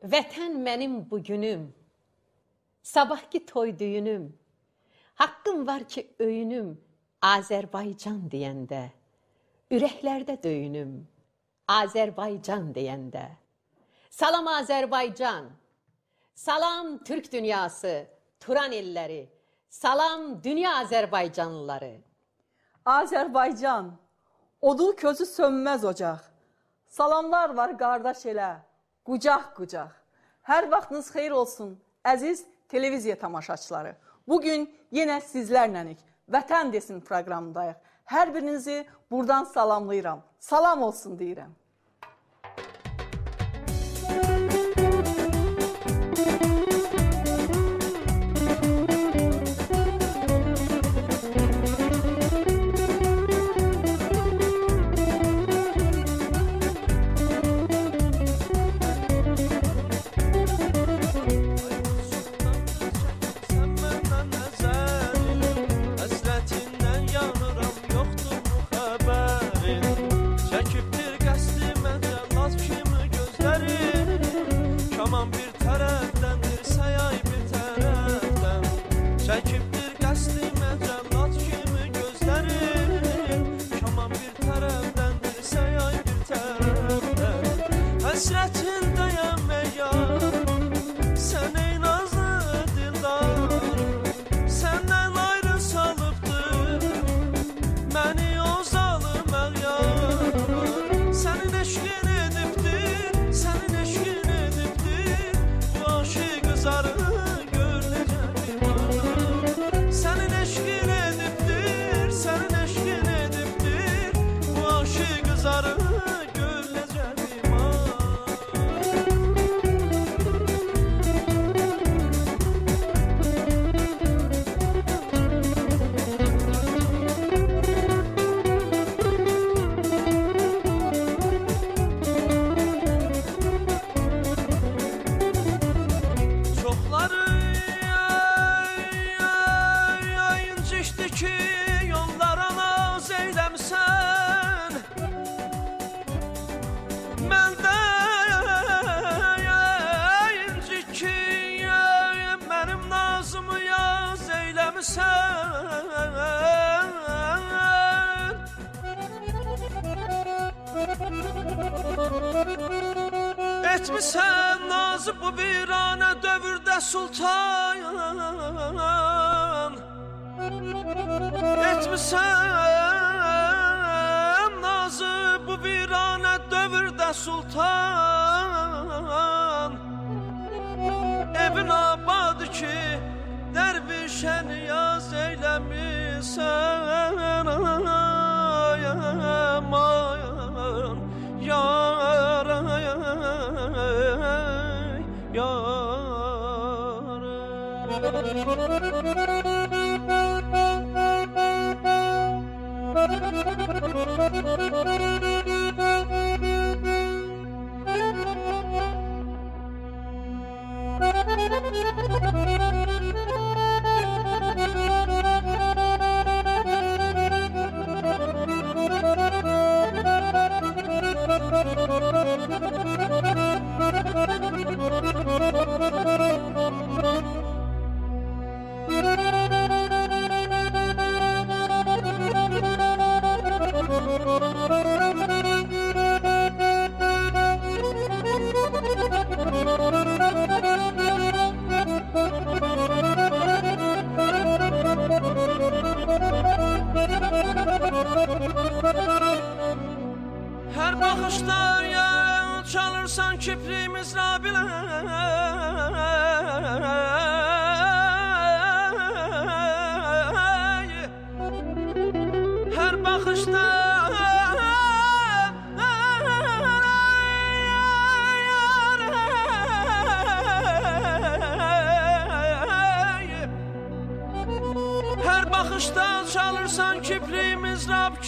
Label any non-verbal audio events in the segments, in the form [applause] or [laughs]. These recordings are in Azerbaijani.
Vətən mənim bugünüm, sabahki toy düyünüm. Haqqım var ki, öyünüm Azərbaycan deyəndə. Ürəklərdə döyünüm Azərbaycan deyəndə. Salam Azərbaycan. Salam Türk dünyası, Turan elləri. Salam dünya Azərbaycanlıları. Azərbaycan, odun közü sönməz ocaq. Salamlar var qardaş elə, qucaq-qucaq. Hər vaxtınız xeyir olsun, əziz televiziya tamaşaçıları. Bugün yenə sizlərlənik, Vətən desin proqramındayıq. Hər birinizi buradan salamlayıram. Salam olsun deyirəm.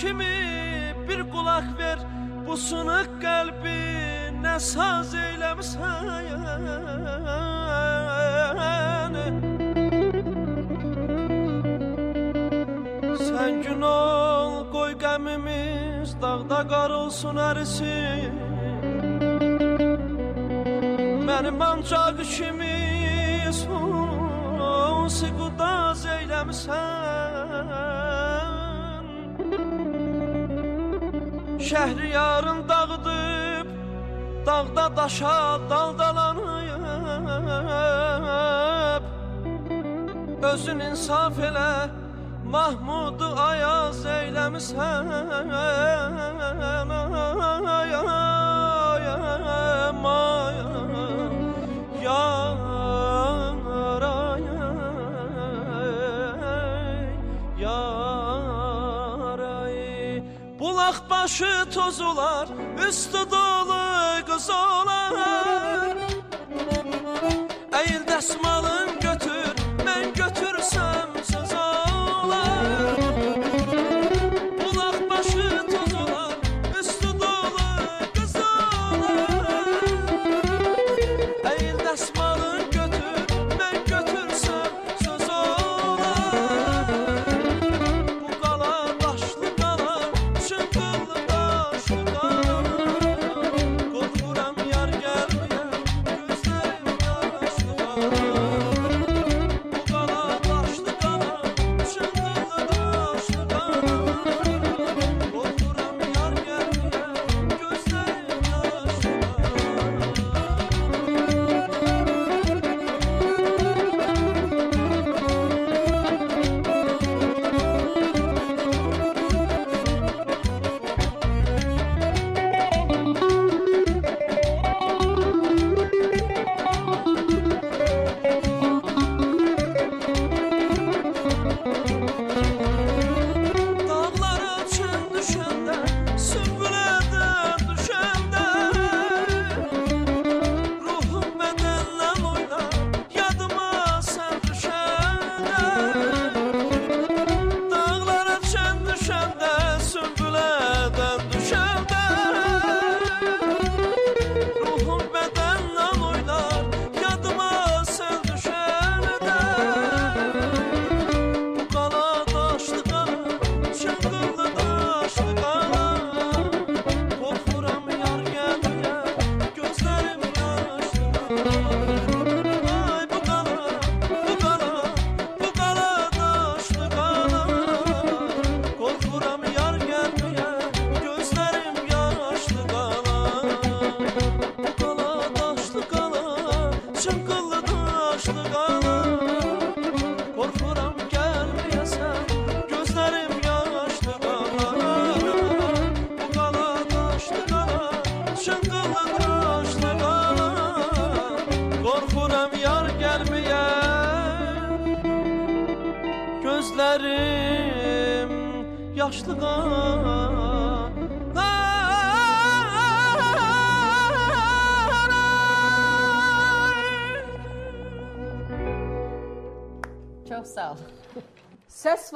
Kimi Bir qulaq ver bu sınıq qəlbi nə saz eyləmisən Sən gün ol qoy qəmimiz dağda qar olsun ərisin. Mənim ancaq kimi sonsi qudaz eyləmisən Şəhriyarın dağıdıb Dağda daşa daldalanıb. Özün insaf elə Mahmudu ayaz eyləmisən başı tozular, üstü dolu qız olar Əyil dəsmalın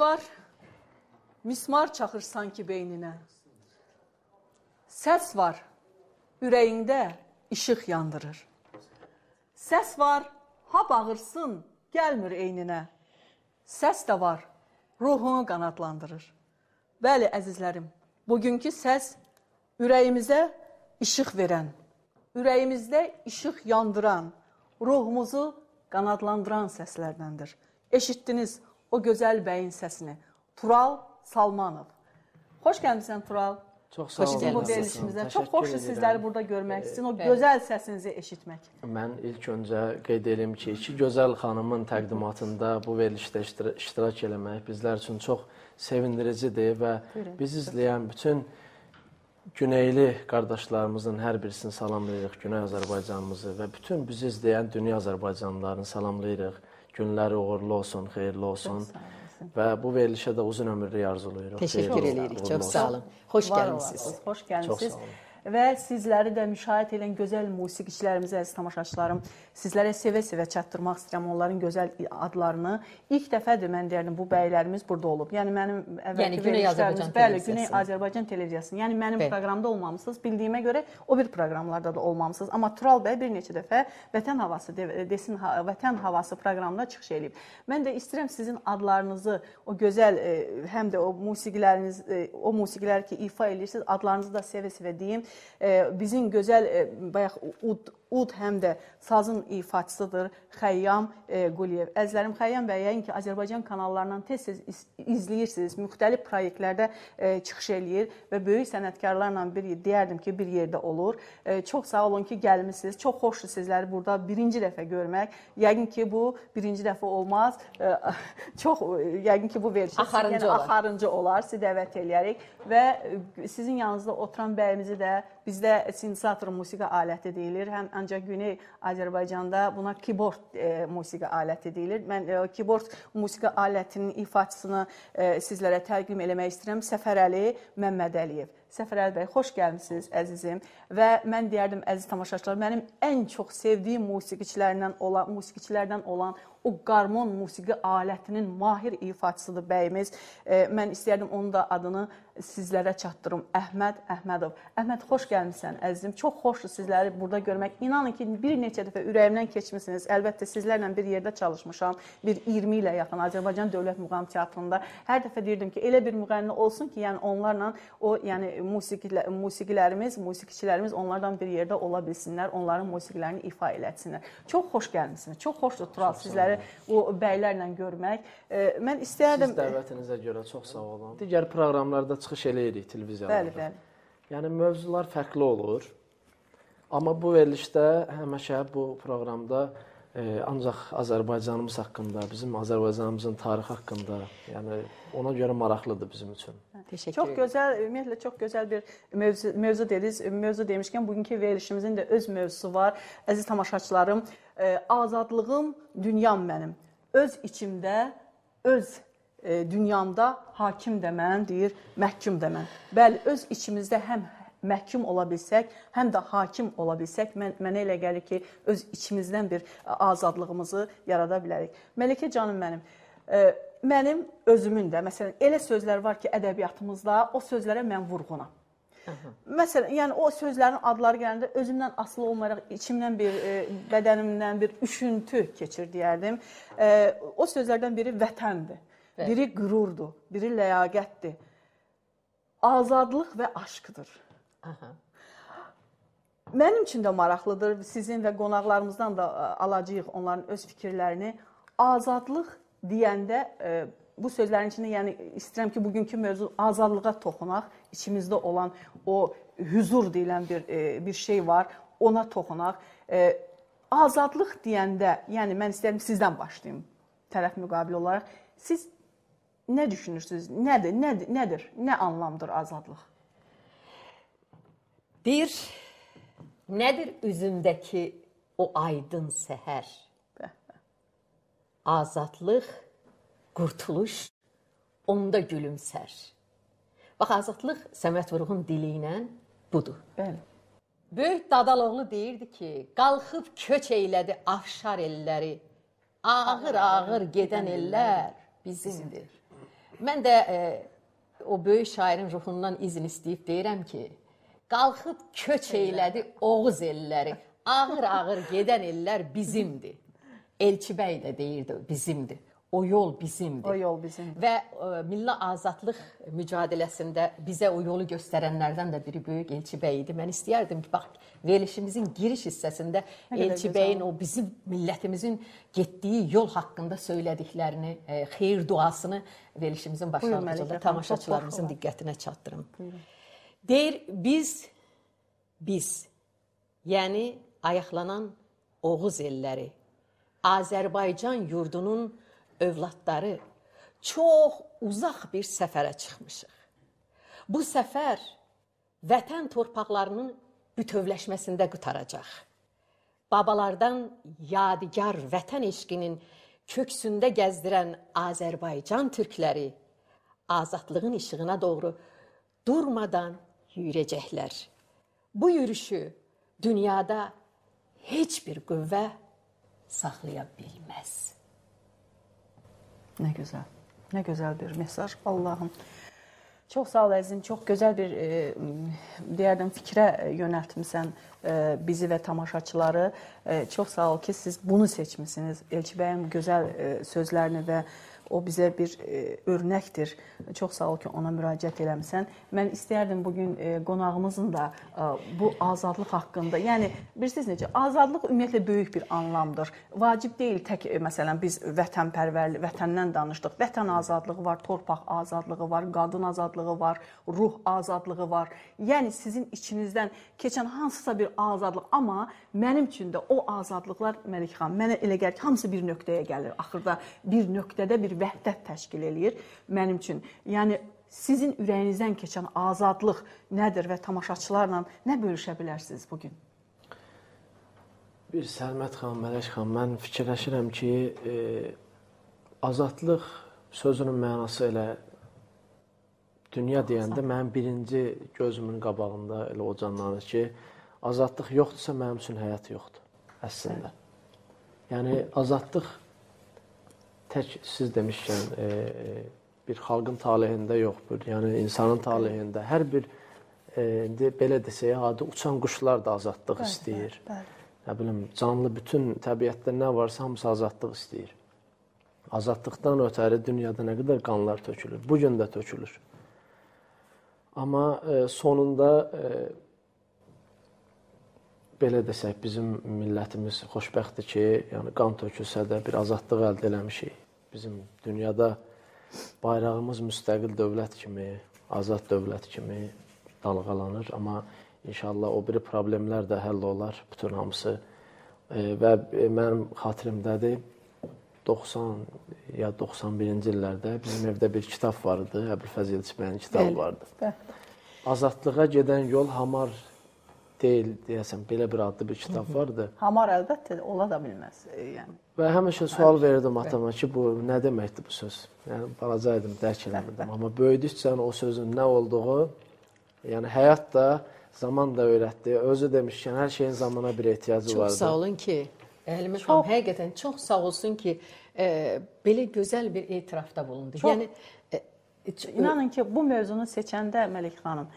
var, mismar çaxır sanki beyninə. Səs var, ürəyində işıq yandırır. Səs var, ha bağırsın, gəlmir eyninə. Səs də var, ruhunu qanadlandırır. Bəli, əzizlərim, bugünkü səs ürəyimizə işıq verən, ürəyimizdə işıq yandıran, ruhumuzu qanadlandıran səslərdəndir. Eşitdiniz o gözəl bəyin səsini. Tural Salmanov. Xoş gəlmisən Tural. Çox sağ olun. Bu Təşəkkür çox xoşdur sizləri burada görmək, sizin o gözəl səsinizi eşitmək. Mən ilk öncə qeyd edim ki, iki gözəl xanımın təqdimatında bu verilişdə iştira- iştirak eləmək bizlər üçün çox sevindiricidir və bizi izləyən bütün Güneyli qardaşlarımızın hər birisini salamlayırıq, Güney Azərbaycanımızı və bütün bizi izləyən dünya Azərbaycanlılarını salamlayırıq. Günləri uğurlu olsun, xeyirli olsun. Və bu verilişə də uzun ömürlük arzulayırıq. Təşəkkür uğurlu Çox sağ olun. Xoş gəlmisiniz. Xoş Çox gəlmisiniz. sağ olun. Və sizləri də müşahidə edən gözəl musiqiçilərimiz, əziz tamaşaçılarım, sizlərə sevə-sevə çatdırmaq istəyirəm onların gözəl adlarını. İlk dəfədir mən deyirəm bu bəylərimiz burada olub. Yəni mənim əvvəlki Yəni Güney Azərbaycan bəli. Güney Azərbaycan televiziyası. Yəni mənim Bəli. proqramda olmamısınız. Bildiyimə görə o bir proqramlarda da olmamısınız. Amma Tural bəy bir neçə dəfə Vətən havası de- desin Vətən havası proqramında çıxış eləyib. Mən də istəyirəm sizin adlarınızı, o gözəl e, həm də o musiqiləriniz, e, o musiqilər ki ifa edirsiniz, adlarınızı da sevə-sevə deyim. E, Bizim gözəl e, bayaq ud ud həm də sazın ifaçısıdır Xəyyam e, Quliyev. Əzizlərim, Xəyyam bəy yəqin ki, Azərbaycan kanallarından tez-tez iz- izləyirsiniz, müxtəlif layihələrdə e, çıxış eləyir və böyük sənətkarlarla bir deyərdim ki, bir yerdə olur. E, çox sağ olun ki, gəlmisiniz. Çox xoşdur sizləri burada birinci dəfə görmək. Yəqin ki, bu birinci dəfə olmaz. [laughs] Çox yəqin ki, bu verilişə Axarıncı yəni, olar. axarıncı olar. Sizi dəvət eləyərik və sizin yanınızda oturan bəyimizi də bizdə sintezator musiqi aləti deyilir. Həm ancaq Güney Azərbaycanda buna keyboard e, musiqi aləti deyilir. Mən e, keyboard musiqi alətinin ifaçısını e, sizlərə təqdim eləmək istəyirəm. Səfərəli Məmmədəliyev. Səfərəli bəy, xoş gəlmisiniz əzizim. Və mən deyərdim əziz tamaşaçılar, mənim ən çox sevdiyim musiqiçilərdən olan, musiqiçilərdən olan o qarmon musiqi alətinin mahir ifaçısıdır bəyimiz. E, mən istəyərdim onun da adını sizlərə çatdırım. Əhməd Əhmədov. Əhməd xoş gəlmisən əzizim. Çox xoşdur sizləri burada görmək. İnanın ki, bir neçə dəfə ürəyimdən keçmisiniz. Əlbəttə sizlərlə bir yerdə çalışmışam. Bir 20 ilə yaxın Azərbaycan Dövlət Muğam Teatrında. Hər dəfə deyirdim ki, elə bir müğənni olsun ki, yəni onlarla o yəni musiqilər musiqilərimiz, musiqiçilərimiz onlardan bir yerdə ola bilsinlər, onların musiqilərini ifa elətsinlər. Çox xoş gəlmisiniz. Çox xoşdur Tural sizləri o bəylərlə görmək. E, mən istərdim Siz dəvətinizə görə çox sağ olun. Digər proqramlarda çıxış eləyirik televiziyalarda. Bəli, bəli. Yəni mövzular fərqli olur. Amma bu verilişdə həmişə bu proqramda ancaq Azərbaycanımız haqqında, bizim Azərbaycanımızın tarixi haqqında, yəni ona görə maraqlıdır bizim üçün. Təşəkkür Çox gözəl, ümumiyyətlə çox gözəl bir mövzu mövzu dediniz. Mövzu demişkən bugünkü verilişimizin də öz mövzusu var. Əziz tamaşaçılarım, e, azadlığım dünyam mənim. Öz içimdə, öz e, dünyamda hakim də mən, deyir, məhkum da mən. Bəli, öz içimizdə həm məhkum ola bilsək, həm də hakim ola bilsək, mən mənə elə gəlir ki, öz içimizdən bir azadlığımızı yarada bilərik. Məlikə canım mənim, e, mənim özümün də məsələn elə sözlər var ki, ədəbiyyatımızda o sözlərə mən vurğunam. Məsələn, yəni o sözlərin adları gələndə özümdən asılı olmayaraq içimdən bir e, bədənimdən bir üşüntü keçir deyərdim. E, o sözlərdən biri vətəndir. Biri qürurdur, biri ləyaqətdir. Azadlıq və aşqdır. Aha. Mənim üçün də maraqlıdır. Sizin və qonaqlarımızdan da ə, alacağıq onların öz fikirlərini. Azadlıq deyəndə ə, bu sözlərin içində yəni istəyirəm ki, bugünkü mövzu azadlığa toxunaq. İçimizdə olan o huzur deyilən bir ə, bir şey var. Ona toxunaq. Azadlıq deyəndə, yəni mən istəyirəm sizdən başlayım tərəf müqabil olaraq. Siz nə düşünürsüz? Nədir? Nədir? Nədir? Nə anlamdır azadlıq? Bir, nədir üzündəki o aydın səhər? Azadlıq, qurtuluş onda gülümsər. Bax, azadlıq Səməd Vurğun dili ilə budur. Bəli. Böyük Dadaloğlu deyirdi ki, qalxıb köç eylədi afşar elləri. Ağır-ağır gedən ellər bizimdir. Mən də e, o böyük şairin ruhundan izin istəyib deyirəm ki, qalxıb köç eylədi Oğuz elləri. Ağır-ağır gedən ellər bizimdir. Elçibəy də deyirdi bizimdir. O yol bizimdir. O yol bizimdir. Və ə, milli azadlıq mücadeləsində bizə o yolu göstərənlərdən də biri böyük Elçi bəy idi. Mən istəyərdim ki, bax, verilişimizin giriş hissəsində Elçi bəyin o bizim millətimizin getdiyi yol haqqında söylədiklərini, ə, xeyir duasını verilişimizin başlanğıcında tamaşaçılarımızın diqqətinə çatdırım. Deyir, biz biz yəni ayaqlanan Oğuz elləri, Azərbaycan yurdunun övladları çox uzaq bir səfərə çıxmışıq. Bu səfər vətən torpaqlarının bütövləşməsində qutaracaq. Babalardan yadigar vətən eşqinin köksündə gəzdirən Azərbaycan türkləri azadlığın işığına doğru durmadan yürüyəcəklər. Bu yürüşü dünyada heç bir qüvvə saxlaya bilməz. Nə gözəl. Nə gözəl bir mesaj. Allahım. Çox sağ ol əzizim. Çox gözəl bir e, deyərdim fikrə yönəltmisən e, bizi və tamaşaçıları. E, çox sağ ol ki, siz bunu seçmisiniz. Elçi bəyin bu gözəl e, sözlərini və O bizə bir e, örnəkdir. Çox sağ ol ki, ona müraciət eləmisən. Mən istərdim bu gün e, qonağımızın da e, bu azadlıq haqqında, yəni bilirsiniz necə, azadlıq ümumiyyətlə böyük bir anlamdır. Vacib deyil tək e, məsələn biz vətənpərvərlik, vətəndən danışdıq. Vətən azadlığı var, torpaq azadlığı var, qadın azadlığı var, ruh azadlığı var. Yəni sizin içinizdən keçən hansısa bir azadlıq, amma mənim üçün də o azadlıqlar Məlik xanım, mənə elə gəlir ki, hamısı bir nöqtəyə gəlir. Axırda bir nöqtədə bir vəhdət təşkil eləyir mənim üçün. Yəni sizin ürəyinizdən keçən azadlıq nədir və tamaşaçılarla nə bölüşə bilərsiniz bu gün? Bir Səlmət xanım, Mələk xanım, mən fikirləşirəm ki, e, azadlıq sözünün mənası elə dünya deyəndə mənim birinci gözümün qabağında elə o canlanır ki, azadlıq yoxdursa mənim üçün həyat yoxdur əslində. Yəni azadlıq tək siz demişkən e, bir xalqın taleyində yoxdur. Yəni insanın taleyində hər bir e, indi belə desək, adi uçan quşlar da azadlıq bəli, istəyir. Bəli. Nə bilim, canlı bütün təbiətdə nə varsa hamısı azadlıq istəyir. Azadlıqdan ötəri dünyada nə qədər qanlar tökülür. Bu gün də tökülür. Amma e, sonunda e, belə desək, bizim millətimiz xoşbəxtdir ki, yəni qan tökülsə də bir azadlıq əldə eləmişik. Bizim dünyada bayrağımız müstəqil dövlət kimi, azad dövlət kimi dalğalanır, amma inşallah o biri problemlər də həll olar, bütün hamısı. E, və mənim xatirimdədir 90 ya 91-ci illərdə bizim evdə bir kitab var idi, Əbülfəz Yıldızbəyin kitabı vardı. Bəli. Azadlığa gedən yol hamar deyil deyəsən belə bir adlı bir kitab vardı. Hamar əlbəttə ola da bilməz. E, yəni. Və həmişə sual verirdim atama ki, bu nə deməkdir bu söz? Yəni balaca idim, dərk eləmirdim. Amma böyüdükcə o sözün nə olduğu, yəni həyat da zaman da öyrətdi. Özü demişkən hər şeyin zamana bir ehtiyacı çox vardı. Çox sağ olun ki, Əlimə xanım həqiqətən çox sağ olsun ki, e, belə gözəl bir etirafda bulundu. Çox, yəni e, inanın ki, bu mövzunu seçəndə Məlik xanım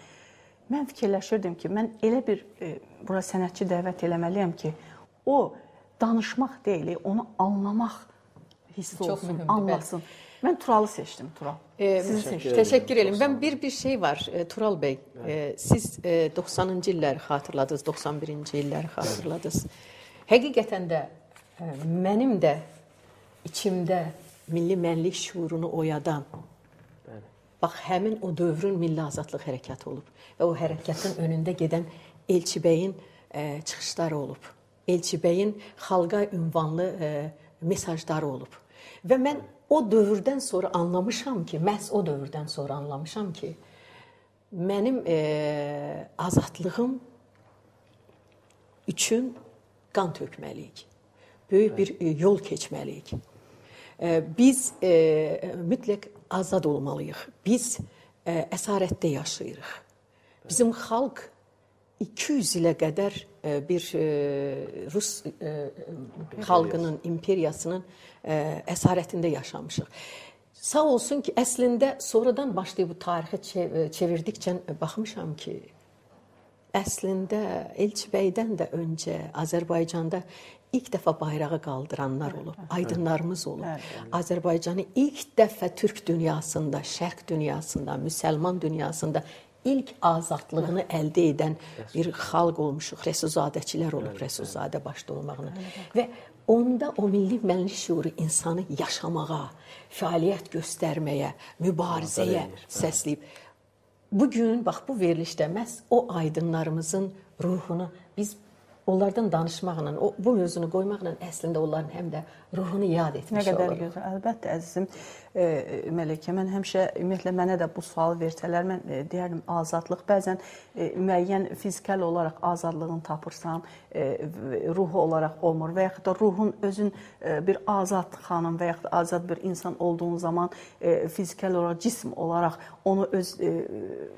Mən fikirləşirdim ki, mən elə bir e, bura sənətçi dəvət eləməliyəm ki, o danışmaq deyil, onu anlamaq hissi Çox olsun, mühümdür, anlasın. Bəli. Mən Turalı seçdim, Tural. E, Sizi seçdim. Təşəkkür edirəm. Mən bir bir şey var, e, Tural bəy. E, siz e, 90-cı illəri xatırladınız, 91-ci illəri xatırladınız. Həqiqətən də e, mənim də içimdə milli mənlik şuurunu oyadan Bax həmin o dövrün milli azadlıq hərəkatı olub və o hərəkatın önündə gedən Elçibəyin e, çıxışları olub. Elçibəyin xalqa ünvanlı e, mesajları olub. Və mən o dövrdən sonra anlamışam ki, məhz o dövrdən sonra anlamışam ki, mənim e, azadlığım üçün qan tökməliyik. Böyük bir e, yol keçməliyik. E, biz e, mütləq azad olmalıyıq. Biz ə, əsarətdə yaşayırıq. Bizim xalq 200 ilə qədər ə, bir ə, Rus ə, xalqının, imperiyasının ə, əsarətində yaşamışıq. Sağ olsun ki, əslində sonradan başlayıb bu tarixi çevirdikcə baxmışam ki, əslində Elçibəydən də öncə Azərbaycanda ilk dəfə bayrağı qaldıranlar olub, aydınlarımız olub. Azərbaycanı ilk dəfə türk dünyasında, şərq dünyasında, müsəlman dünyasında ilk azadlığını əldə edən bir xalq olmuşuq. Rəsulzadəçilər olub, Rəsulzadə başda olmaqla. Və onda o milli mənlik şüuru insanı yaşamağa, fəaliyyət göstərməyə, mübarizəyə səsləyib. Bu gün bax bu verilişdə məhz o aydınlarımızın ruhunu biz onlardan danışmaqla, o bu mövzunu qoymaqla əslində onların həm də ruhunu yad etmiş olur. Nə qədər olur. gözəl. Əlbəttə əzizim Mələkə, mən həmişə ümumiyyətlə mənə də bu sualı versələr, mən e, deyərdim azadlıq bəzən e, müəyyən fizikal olaraq azadlığını tapırsan, e, ruhu olaraq olmur və yaxud da ruhun özün e, bir azad xanım və yaxud da azad bir insan olduğun zaman e, fizikal olaraq, cism olaraq onu öz e,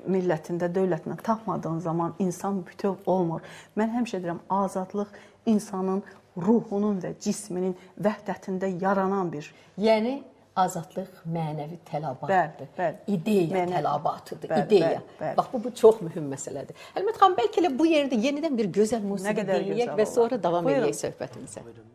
millətində, dövlətində tapmadığın zaman insan bütöv olmur. Mən həmişə deyirəm, azadlıq insanın ruhunun və cisminin vəhdətində yaranan bir. Yəni azadlıq mənəvi tələbatıdır. Bəli, bəli. İdeya mənəvi. tələbatıdır, bəli, ideya. Bəli, bəli. Bax bu bu çox mühüm məsələdir. Əlbəttə xanım, bəlkə elə bu yerdə yenidən bir gözəl musiqi dinləyək və sonra davam edək söhbətimizə. Buyurun.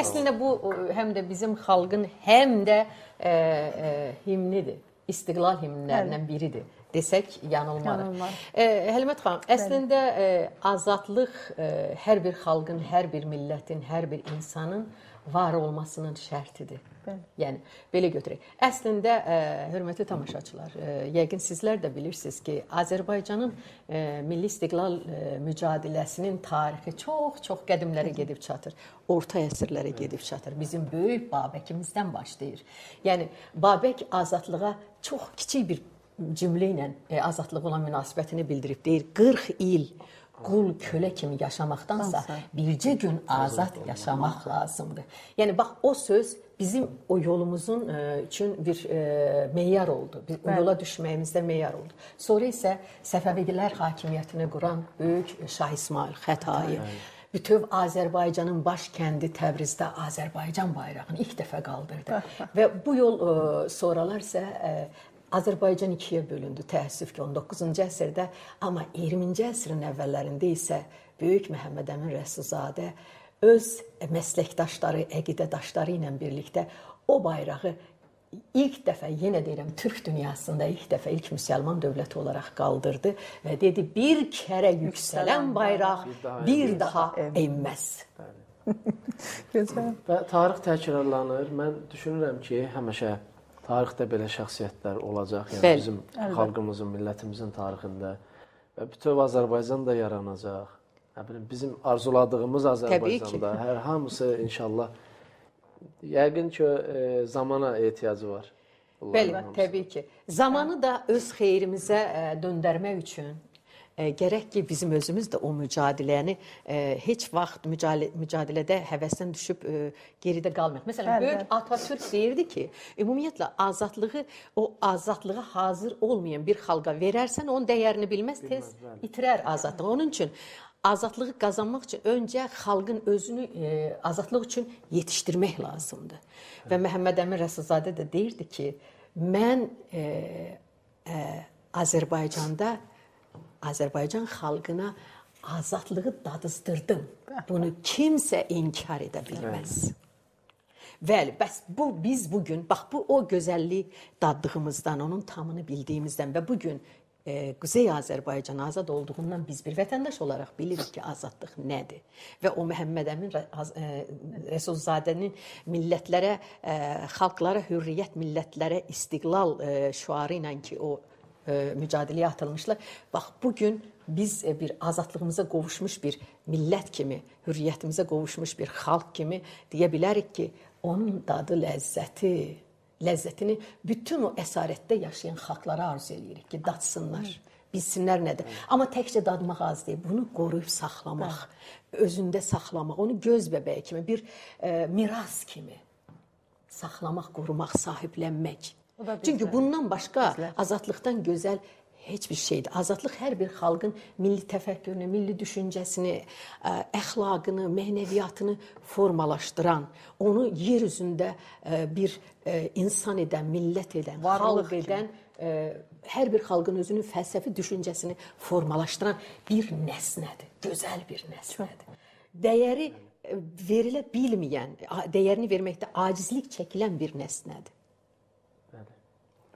Əslində bu həm də bizim xalqın həm də e, e, himnidir. İstiqlal himnlərindən biridir desək yanılmarıq. E, Həlmət xanım, əslində e, azadlıq e, hər bir xalqın, hər bir millətin, hər bir insanın var olmasının şərtidir. Bəli. Yəni belə götürək. Əslində ə, hörmətli tamaşaçılar, ə, yəqin sizlər də bilirsiniz ki, Azərbaycanın ə, milli istiqlal ə, mücadiləsinin tarixi çox-çox qədimlərə gedib çatır. Orta əsrlərə gedib çatır. Bizim böyük Babəkimizdən başlayır. Yəni Babək azadlığa çox kiçik bir cümlə ilə ə, azadlığa olan münasibətini bildirib deyir 40 il qul kölə kimi yaşamaqdansa bircə gün azad yaşamaq lazımdır. Yəni bax o söz bizim o yolumuzun ə, üçün bir ə, meyar oldu. Biz o yola düşməyimizdə meyar oldu. Sonra isə Səfəvilər hakimiyyətini quran böyük Şah İsmail Xətai bütöv Azərbaycanın baş kəndi Təbrizdə Azərbaycan bayrağını ilk dəfə qaldırdı. Və bu yol ə, sonralar isə ə, Azərbaycan ikiyə bölündü. Təəssüf ki, 19-cu əsrdə, amma 20-ci əsrin əvvəllərində isə böyük Məhəmməd Əmin Rəsulzadə öz məsləkdaşları, əqidədaşları ilə birlikdə o bayrağı ilk dəfə yenə deyirəm Türk dünyasında ilk dəfə ilk müsəlman dövləti olaraq qaldırdı və dedi bir kərə yüksələn bayraq bir daha enməz. [laughs] Gözəl. Və tarix təkrarlanır. Mən düşünürəm ki, həmişə tarixdə belə şəxsiyyətlər olacaq. Yəni Bəli, bizim xalqımızın, millətimizin tarixində və bütöv Azərbaycan da yaranacaq. Nə bilim, bizim arzuladığımız Azərbaycanda hər hamısı inşallah yəqin ki, e, zamana ehtiyacı var. bunların Bəli, hamısı. təbii ki. Zamanı da öz xeyrimizə ə, döndərmək üçün ə, gərək ki, bizim özümüz də o mücadiləni ə, heç vaxt mücadilə, mücadilədə həvəsdən düşüb ə, geridə qalmayaq. Məsələn, Bəli, böyük Atatürk deyirdi ki, ümumiyyətlə azadlığı o azadlığa hazır olmayan bir xalqa verərsən, onun dəyərini bilməz, tez itirər azadlığı. Onun üçün azadlığı qazanmaq üçün öncə xalqın özünü e, azadlıq üçün yetişdirmək lazımdır. Və Məhəmməd Əmin Rəsulzadə də deyirdi ki, mən e, e, Azərbaycanda Azərbaycan xalqına azadlığı dadızdırdım. Bunu kimsə inkar edə bilməz. Bəli, bəs bu biz bu gün bax bu o gözəllik daddığımızdan, onun tamını bildiyimizdən və bu gün e, Quzey Azərbaycan azad olduğundan biz bir vətəndaş olaraq bilirik ki, azadlıq nədir. Və o Məhəmməd Əmin e, Rəsulzadənin millətlərə, e, xalqlara hürriyyət, millətlərə istiqlal e, şüarı ilə ki, o mücadiləyə atılmışlar. Bax bu gün biz e, bir azadlığımıza qovuşmuş bir millət kimi, hürriyyətimizə qovuşmuş bir xalq kimi deyə bilərik ki, onun dadı, ləzzəti, ləzzətini bütün o əsarətdə yaşayan xalqlara arzu eləyirik ki, dadsınlar. Bilsinlər nədir. Amma təkcə dadmaq az deyil. Bunu qoruyub saxlamaq, özündə saxlamaq, onu göz bəbəyi kimi, bir e, miras kimi saxlamaq, qorumaq, sahiblənmək. Çünki bundan başqa Bizlər. azadlıqdan gözəl heç bir şeydir. Azadlıq hər bir xalqın milli təfəkkürünü, milli düşüncəsini, ə, əxlaqını, mənəviyyatını formalaşdıran, onu yer üzündə ə, bir ə, insan edən, millət edən, Varlıq xalq edən, ə, hər bir xalqın özünün fəlsəfi düşüncəsini formalaşdıran bir nəsnədir. Gözəl bir nəsnədir. Dəyəri verilə bilməyən, dəyərini verməkdə acizlik çəkilən bir nəsnədir.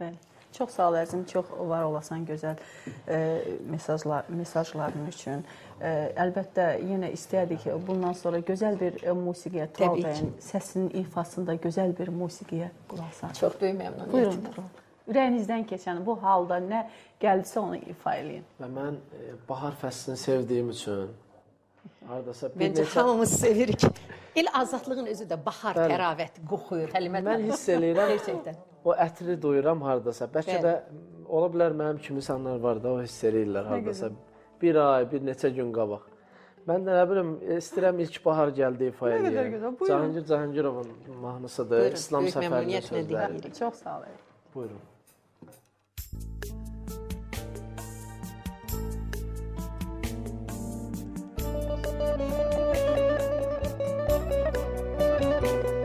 Bəli. Çox sağ ol əzizim, çox var olasan gözəl e, mesajlar mesajların üçün. E, əlbəttə yenə istərdik ki, bundan sonra gözəl bir e, musiqiyə Tural bəyin səsinin ifasında gözəl bir musiqiyə qulaq asaq. Çox böyük məmnuniyyət. Buyurun Tural. Ürəyinizdən keçən bu halda nə gəldisə onu ifa eləyin. Və mən e, bahar fəslini sevdiyim üçün hardasa bir Məncə neçə hamımız sevirik. El azadlığın özü də bahar, Bəli. təravət, qoxuyur, Həlimət. mən hiss eləyirəm. Gerçəkdən. O ətri duyuram hardasa. Bəlkə Bəli. də ola bilər mənim kimi insanlar var da, o hiss eləyirlər hardasa. Bir ay, bir neçə gün qabaq. Mən də nə bilim, istəyirəm ilk bahar gəldi ifa Nə qədər eləyim. gözəl, buyurun. Cahangir Cahangirovun mahnısıdır. Buyurun, İslam səfərinin sözləri. Çox sağ olun. Buyurun. Sevə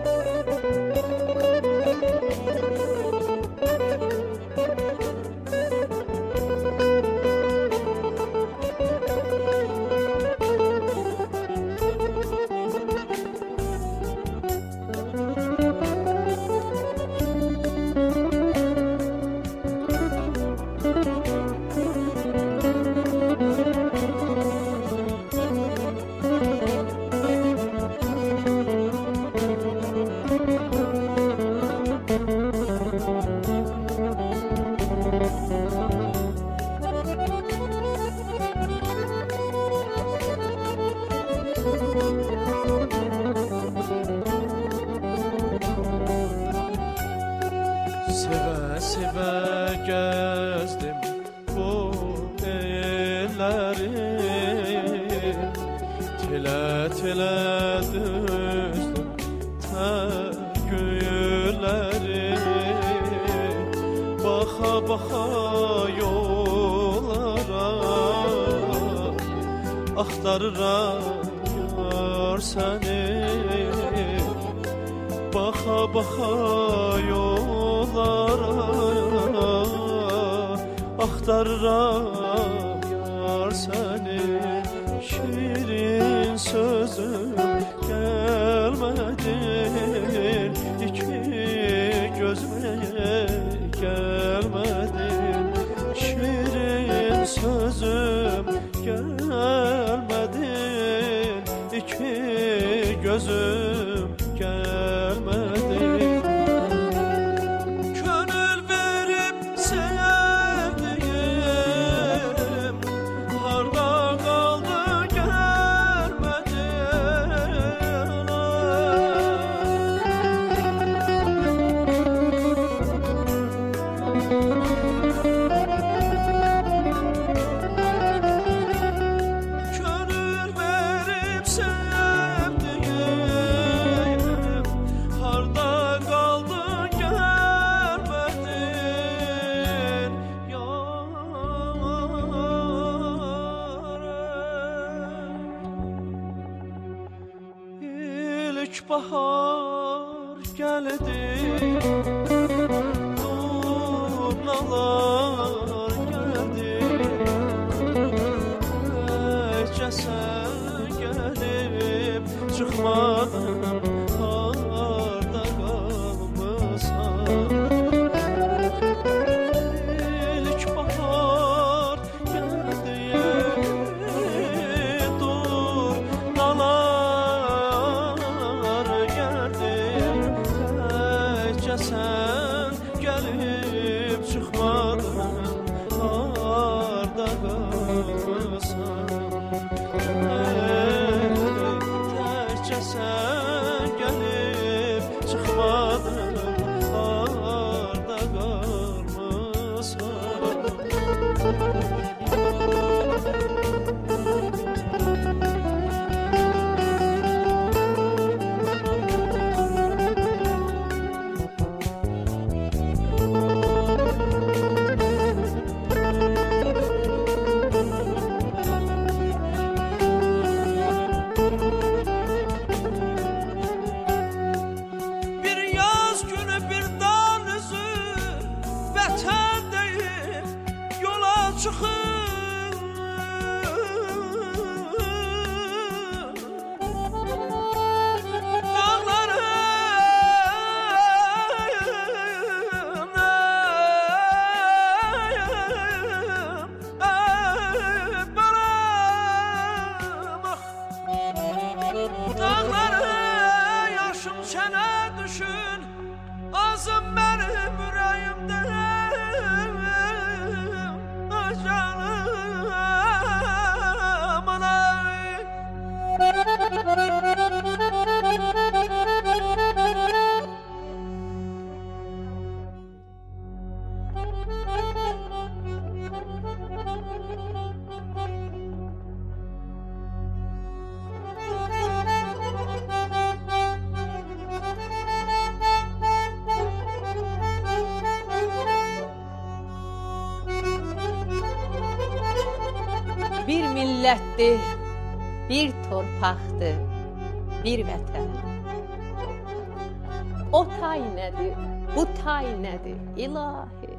ilahi?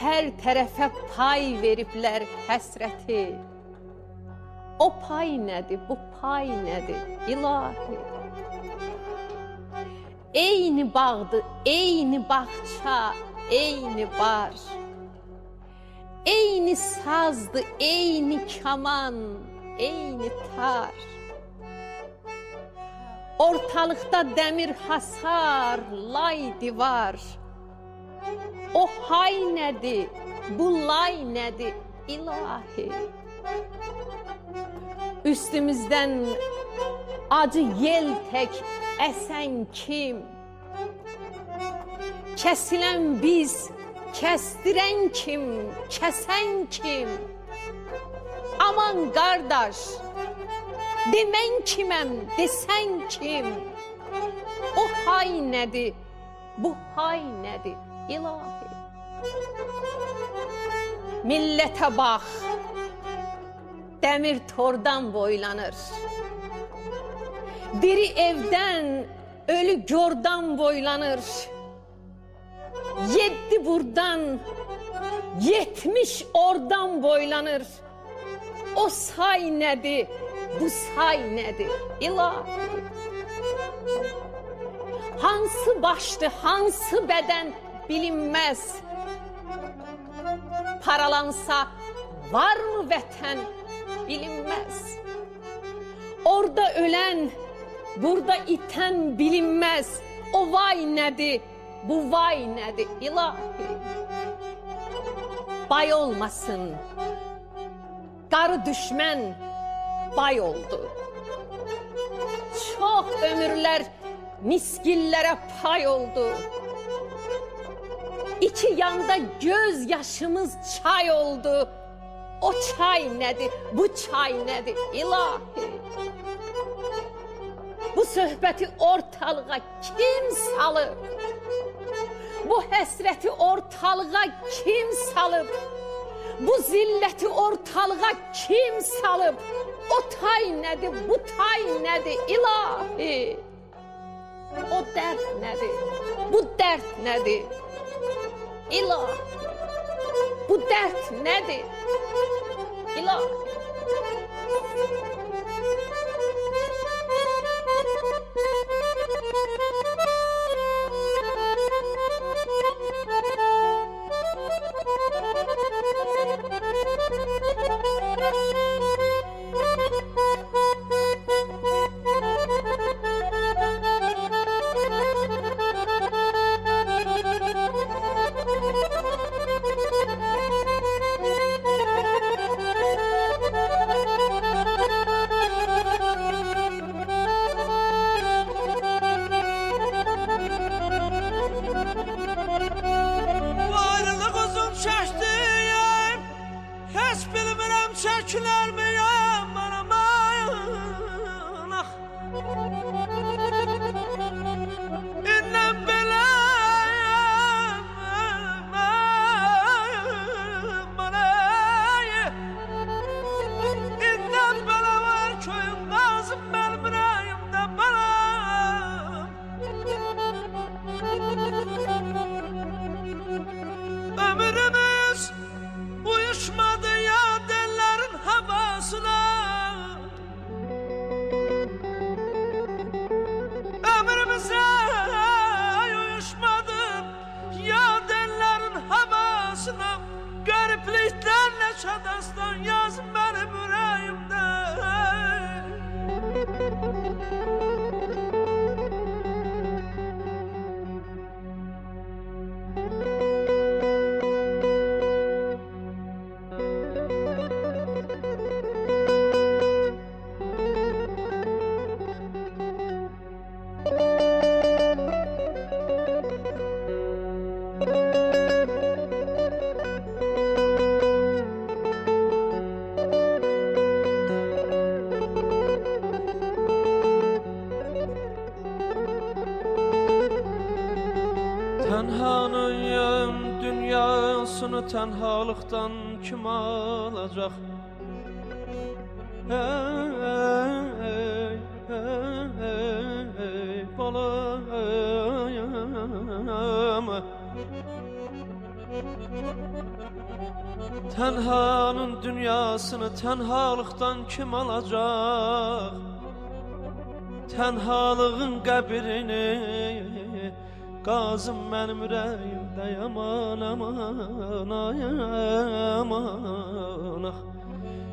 Hər tərəfə pay veriblər həsrəti. O pay nədir, bu pay nədir, ilahi? Eyni bağdır, eyni bağça, eyni bar. Eyni sazdı, eyni kaman, eyni tar. Ortalıqda dəmir hasar, lay divar. O hay nədir, bu lay nədir, ilahi? Üstümüzdən acı yel tək əsən kim? Kəsilən biz, kəstirən kim, kəsən kim? Aman qardaş, de mən kiməm, desən kim? O hay nədir, bu hay nədir, ilahi? Millətə bax, dəmir tordan boylanır. Diri evdən, ölü gordan boylanır. Yeddi buradan, yetmiş oradan boylanır. O say nədir, bu say nədir, ilahi? Hansı başdı, hansı bədən bilinməz. Paralansa varmı vətən bilinməz. Orada ölən, burada itən bilinməz. O vay nədir? Bu vay nədir? İlahi. Bay olmasın. Qarı düşmən bay oldu. Çox ömürlər miskillərə pay oldu. İki yanda göz yaşımız çay oldu. O çay nədir? Bu çay nədir? İlahi. Bu söhbəti ortalığa kim salıb? Bu həsrəti ortalığa kim salıb? Bu zilləti ortalığa kim salıb? O tay nədir? Bu tay nədir? İlahi. O dərd nədir? Bu dərd nədir? İlahi. Bu dərd nədir? İlahi. halıqdan kim alacaq? Hey, hey, hey, hey, hey balam. Tənhanın dünyasını tənhalıqdan kim alacaq? Tənhalığın qəbirini Qazım mənim ürəyim yaman aman ay aman ah.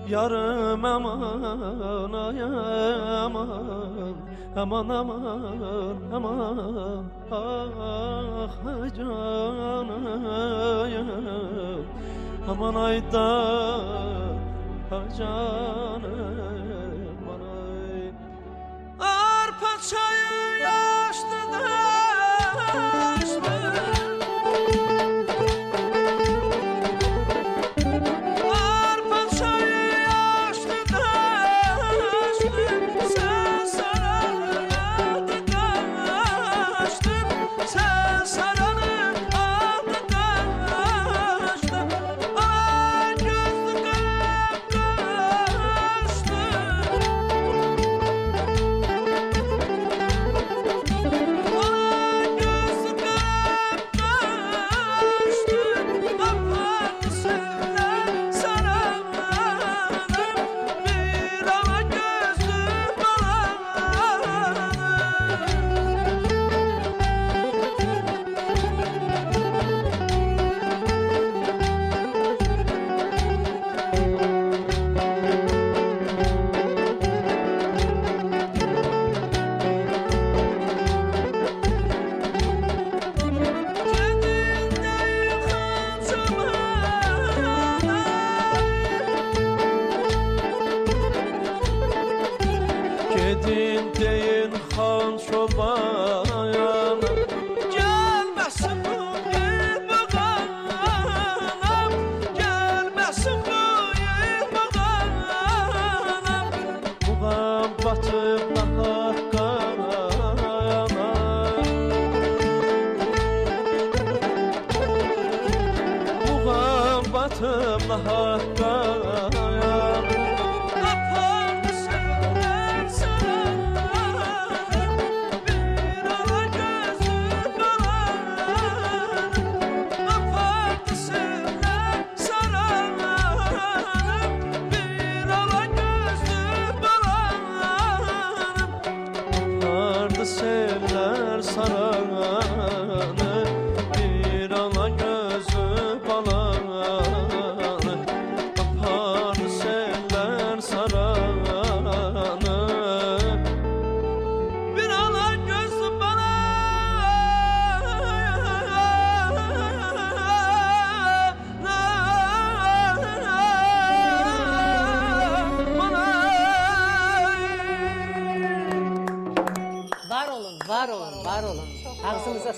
Yarım aman ay aman Aman aman aman ah. Ay canım Aman ayda ay canım ay. Arpa çayı yaşlı daşlı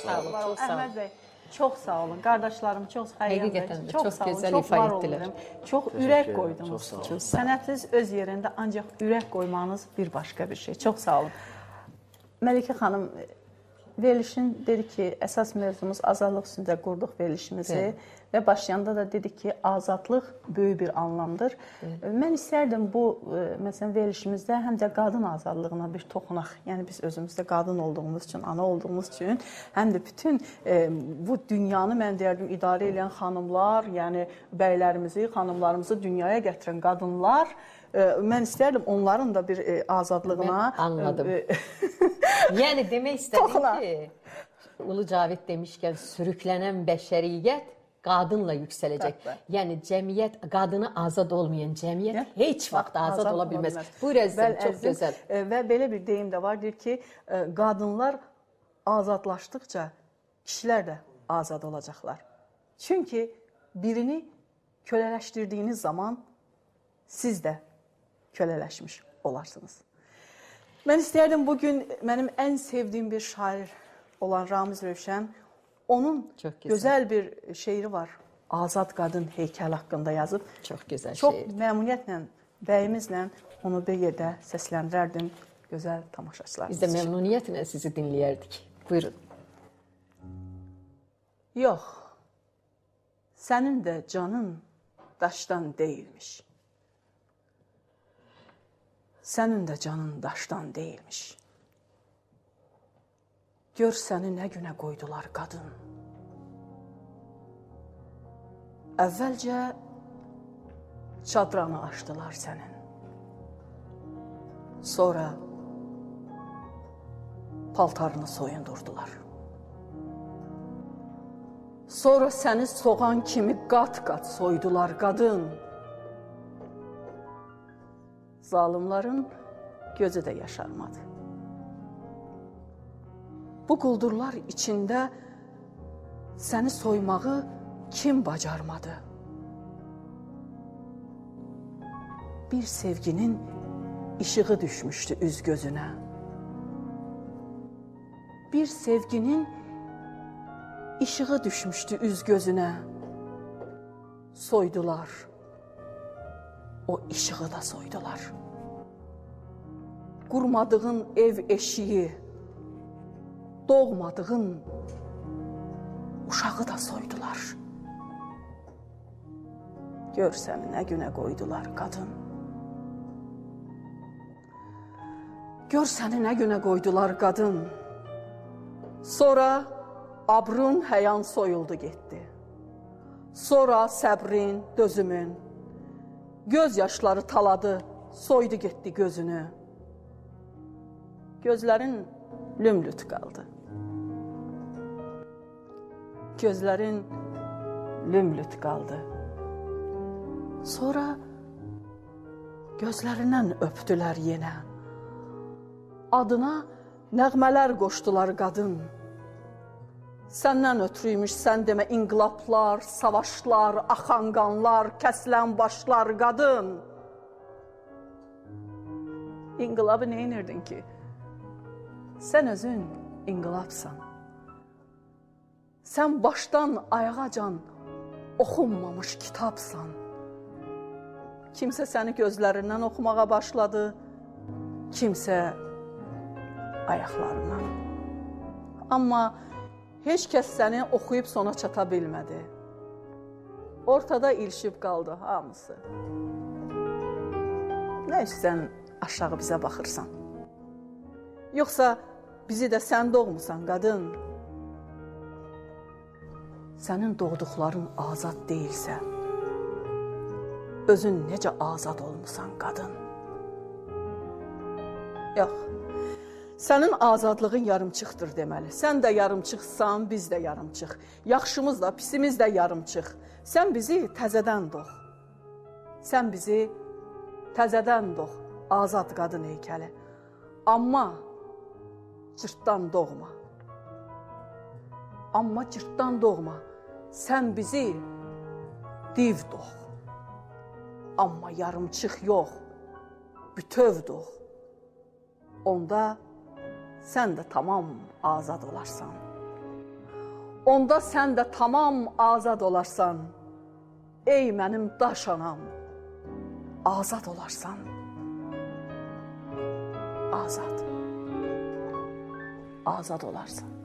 Var olun. çox sağ olun. Əhməd bəy, çox sağ olun. Qardaşlarım çox xəyrəm Həqiqətən də çox, çox sağ gözəl ifa etdilər. Çox ürək qoydunuz. çox sağ olun. Çox Sənətiniz öz yerində, ancaq ürək qoymanız bir başqa bir şey. Çox sağ olun. Məlikə xanım verilişin dedi ki, əsas mövzumuz azadlıq üstündə qurduq verilişimizi Bəli. və başlayanda da dedik ki, azadlıq böyük bir anlamdır. Mən istərdim bu e, məsələn verilişimizdə həm də qadın azadlığına bir toxunaq. Yəni biz özümüzdə qadın olduğumuz üçün, ana olduğumuz üçün, həm də bütün e, bu dünyanı mən deyərdim idarə edən xanımlar, yəni bəylərimizi, xanımlarımızı dünyaya gətirən qadınlar e, mən istərdim onların da bir e, azadlığına Mən anladım. e, [laughs] Yəni demək istədim [laughs] Toxuna. ki, Ulu Cavid demişkən sürüklənən bəşəriyyət qadınla yüksələcək. Bəli. Yəni cəmiyyət qadını azad olmayan cəmiyyət Ya, heç vaxt azad, ola bilməz. Buyur əzizim, Bəli, çox əzizim. gözəl. E, Və belə bir deyim də var, deyir ki, e, qadınlar azadlaşdıqca kişilər də azad olacaqlar. Çünki birini kölələşdirdiyiniz zaman siz də kölələşmiş olarsınız. Mən istərdim bu gün mənim ən sevdiyim bir şair olan Ramiz Rövşən onun Çox gözəl. gözəl bir şeiri var. Azad qadın heykəl haqqında yazıb. Çox gözəl Çox şeir. məmnuniyyətlə, bəyimizlə onu bir yerdə səsləndirərdim gözəl tamaşaçılarımız Biz də məmnuniyyətlə sizi dinləyərdik. Buyurun. Yox. Sənin də canın daşdan deyilmiş. Sənin də canın daşdan deyilmiş. Gör səni nə günə qoydular qadın. Əvvəlcə çadranı açdılar sənin. Sonra paltarını soyundurdular. Sonra səni soğan kimi qat-qat soydular qadın. Zalimların gözü də yaşarmadı. Bu quldurlar içində səni soymağı kim bacarmadı? Bir sevginin işığı düşmüşdü üz gözünə. Bir sevginin işığı düşmüşdü üz gözünə. Soydular. O işığı da soydular. Qurmadığın ev eşiyi, doğmadığın uşağı da soydular. Gör səni nə günə qoydular qadın. Gör səni nə günə qoydular qadın. Sonra abrın həyan soyuldu getdi. Sonra səbrin, dözümün göz yaşları taladı, soydu getdi gözünü. Gözlərin lümlüt qaldı. Gözlərin lümlüt qaldı. Sonra gözlərindən öpdülər yenə. Adına nəğmələr qoşdular qadın. Səndən ötürüymüş sən demə inqilablar, savaşlar, axan qanlar, kəsilən başlar qadın. inqilabı nə edirdin ki? Sən özün inqilabsan. Sən başdan ayağacan oxunmamış kitabsan. Kimsə səni gözlərindən oxumağa başladı, kimsə ayaqlarından. Amma heç kəs səni oxuyub sona çata bilmədi. Ortada ilişib qaldı hamısı. Nə istsən aşağı bizə baxırsan? Yoxsa bizi də sən doğmusan, qadın? Sənin doğduqların azad deyilsə, özün necə azad olmusan, qadın? Yox. Sənin azadlığın yarımçıqdır deməli. Sən də yarımçıqsan, biz də yarımçıq. Yaxşımız da, pisimiz də yarımçıq. Sən bizi təzədən doğ. Sən bizi təzədən doğ. Azad qadın heykəli. Amma cırtdan doğma. Amma cırtdan doğma. Sən bizi div doğ. Amma yarımçıq yox. Bütöv doğ. Onda sən də tamam azad olarsan. Onda sən də tamam azad olarsan. Ey mənim daş anam, azad olarsan. Azad. Azad olarsan.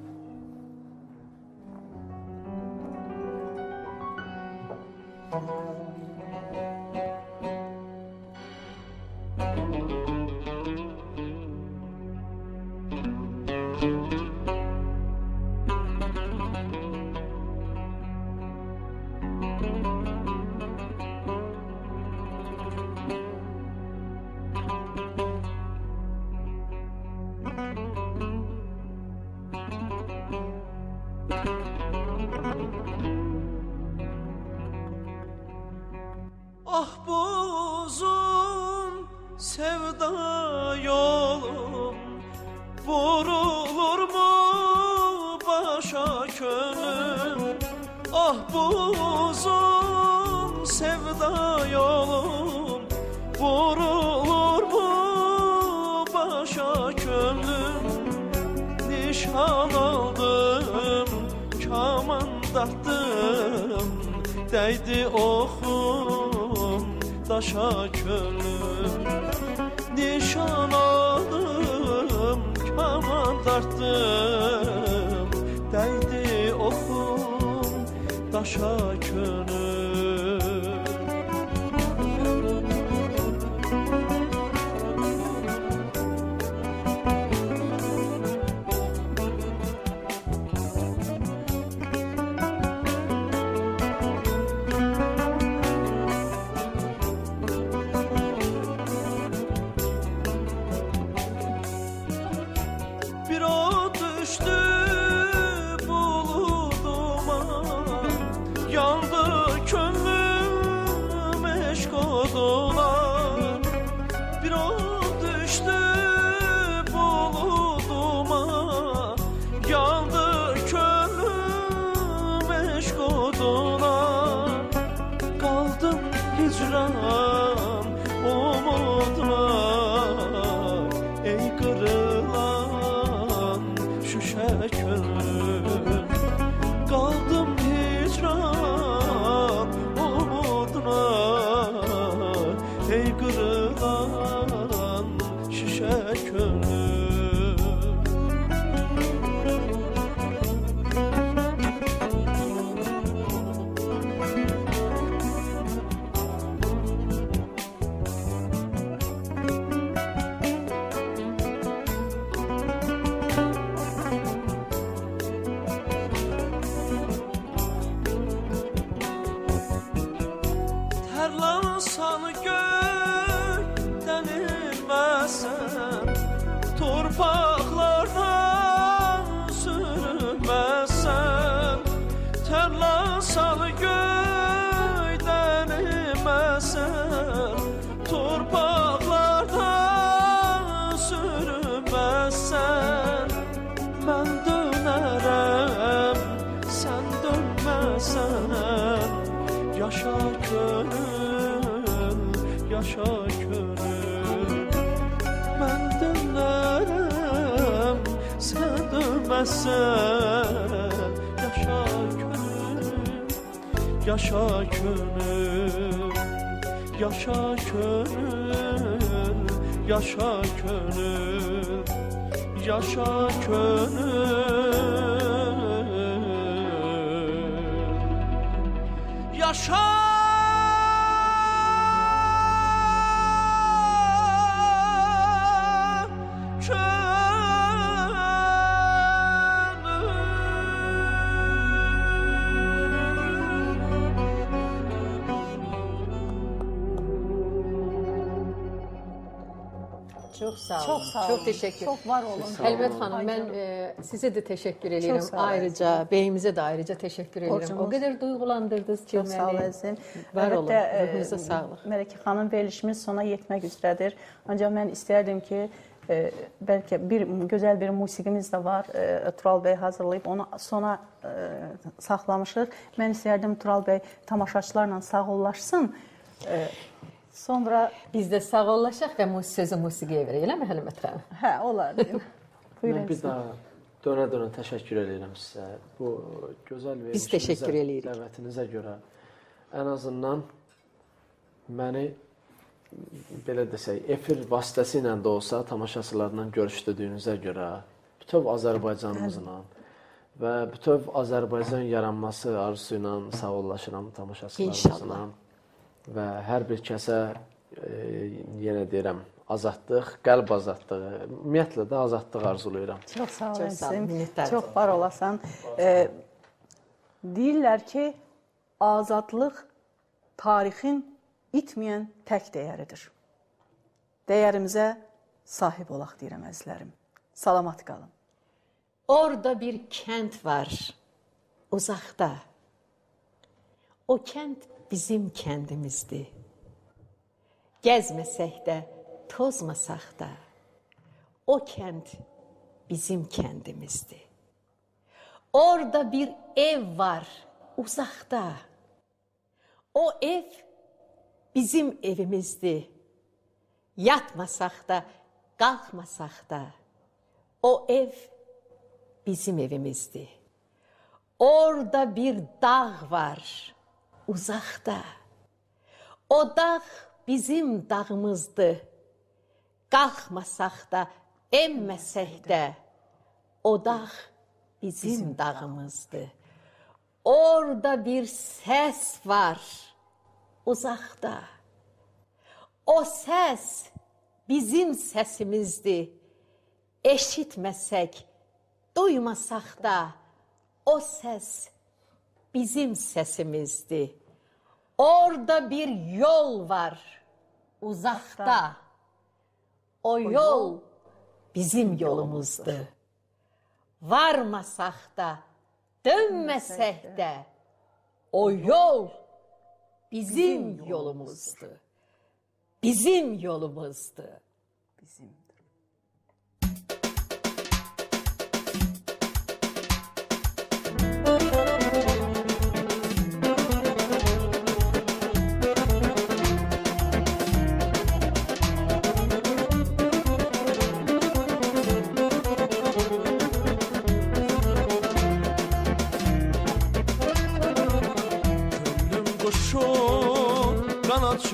gönül yaşa körüm. Ben dönerim sen dönmezsen Yaşa körüm, yaşa körüm Yaşa körüm, yaşa körüm. Yaşa körüm. Yaşa sağ olun. Çox sağ olun. Çox təşəkkür. Çox var olun. Əlbət xanım, mən e, sizə də təşəkkür edirəm. sağ olun. Ayrıca beyimizə də ayrıca təşəkkür edirəm. O Borcumuz- qədər duyğulandırdınız ki, Çox sağ məni. olasın. Var olun. E, Ruhunuza sağlıq. Mələkə xanım verilişimiz sona yetmək üzrədir. Ancaq mən istərdim ki, e, bəlkə bir gözəl bir musiqimiz də var. E, Tural bəy hazırlayıb onu sona e, saxlamışıq. Mən istərdim Tural bəy tamaşaçılarla sağollaşsın. E, sonra Biz də sağollaşaq və mus sözü musiqiyə verək, eləmi Həlimət xanım? hə, olar. dedim. [laughs] Mən Buyurun. bir daha dönə-dönə təşəkkür edirəm sizə. Bu gözəl Biz verilişinizə, təşəkkür eləyirik. Dəvətinizə görə ən azından məni belə desək, efir vasitəsilə də olsa tamaşaçılarla görüşdüyünüzə görə bütöv Azərbaycanımızla və bütöv Azərbaycan yaranması arzusu ilə sağollaşıram tamaşaçılarımızla İnşallah. Və hər bir kəsə e, yenə deyirəm, azadlıq, qəlb azadlığı, ümumiyyətlə də azadlıq arzulayıram. Çox sağ Çox sağ olun. Çox var olasan. E, deyirlər ki, azadlıq tarixin itməyən tək dəyəridir. Dəyərimizə sahib olaq deyirəm əzizlərim. Salamat qalın. Orada bir kənd var, uzaqda. O kənd bizim kəndimizdir. Gəzməsək də, tozmasaq da, o kənd bizim kəndimizdir. Orada bir ev var, uzaqda. O ev bizim evimizdir. Yatmasaq da, qalxmasaq da, o ev bizim evimizdir. Orada bir dağ var, uzaqda. O dağ bizim dağımızdır. Qalxmasaq da, enməsək də, o dağ bizim, bizim dağımızdır. Orada bir səs var, uzaqda. O səs bizim səsimizdir. Eşitməsək, duymasaq da, o səs bizim səsimizdir. Orada bir yol var, uzaqda. O yol bizim yolumuzdur. Varmasaq da, dönməsək də, o yol bizim yolumuzdur. Bizim yolumuzdur. Bizim.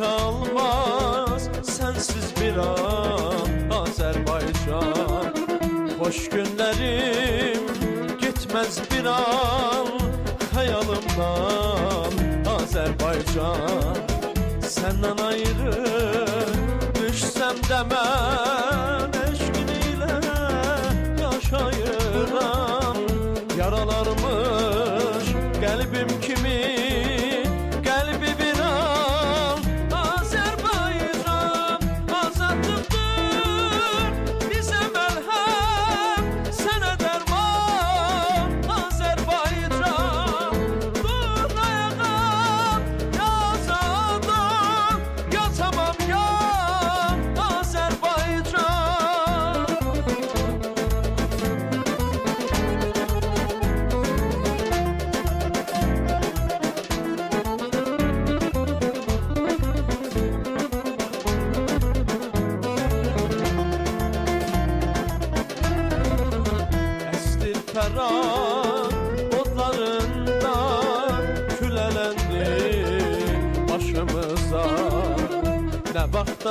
Çalmaz. Sensiz bir an Azerbaycan. Hoş günlerim gitmez bir an. Hayalımdan Azerbaycan. Senden ayrı düşsem de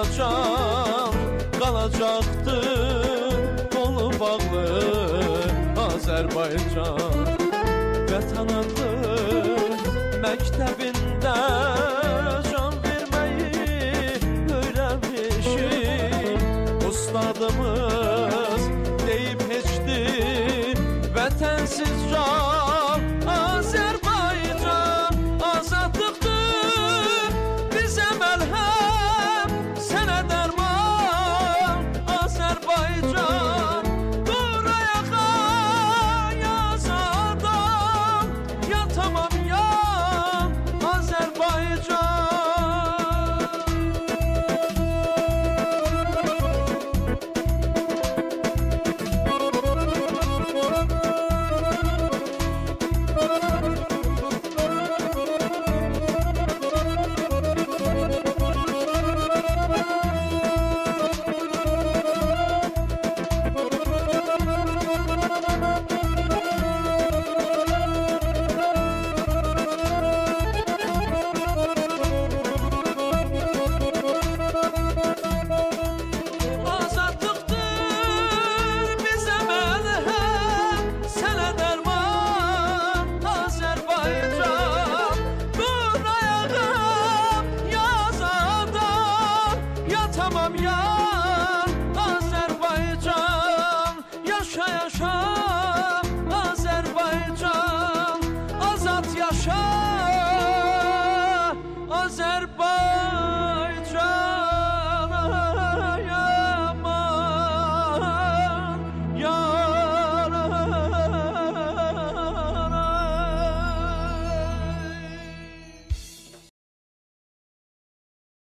Kalacak, kalacaktı. Kolu bağlı Azərbaycan Vətən adlı məktəbin